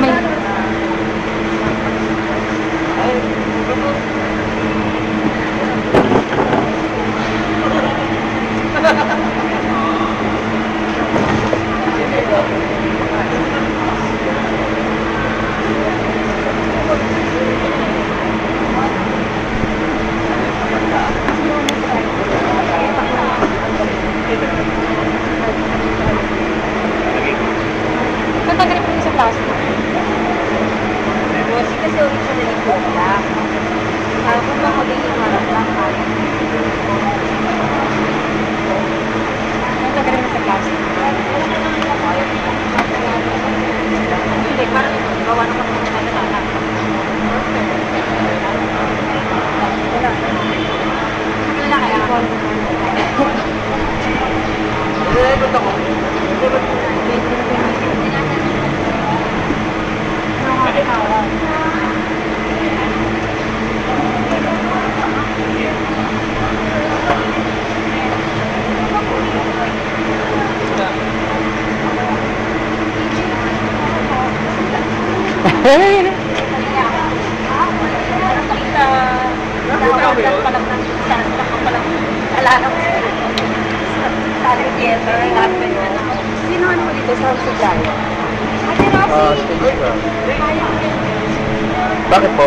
mình Thank you. Yung sa plastic. Kasi originally ko lang. Kaya kung baka magiging harap lang, kaya. Tatanggalin mo sa plastic. Hindi, parang ito. Gawa naman ng mga kasalanan. Wala kaya ako. Sino ano? Bakit po?